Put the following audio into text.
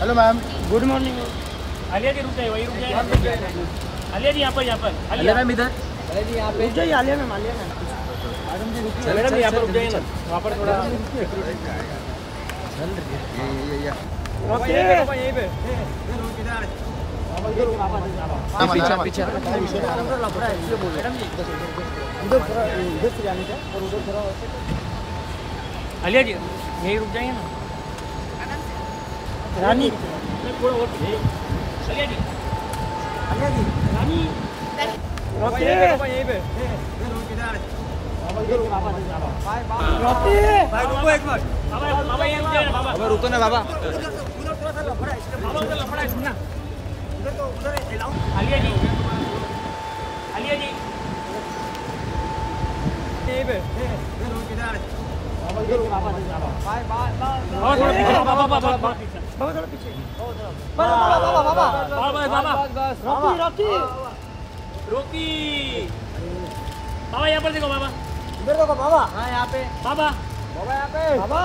Hello ma'am good morning Alia ji रुक जाइए वही रुक जाइए आलिया जी यहाँ पर यहाँ पर। आलिया। मैम इधर। रुक जाइए Alia ma'am Alia ma'am. Madam यहाँ पर रुक जाइए ना। वहाँ पर थोड़ा पीछे पीछे। और उधर थोड़ा आलिया जी यहीं रुक जाइए ना। रानी। थोड़ा और पीछे। आलिया जी आलिया जी रानी ओके पे रुको एक मिनट बाबा रुक ना बाबा। है है तो आलिया जी आलिया जी बाबा थोड़ा पीछे बाबा बाबा बाबा। पीछे बाबा थोड़ा पीछे। बाबा बाबा बाबा बाबा बाबा। Rocky Rocky. रोकी। बाबा यहाँ पर देखो बाबा। इधर देखो बाबा। हाँ यहाँ पे। बाबा। बाबा यहाँ पे। बाबा।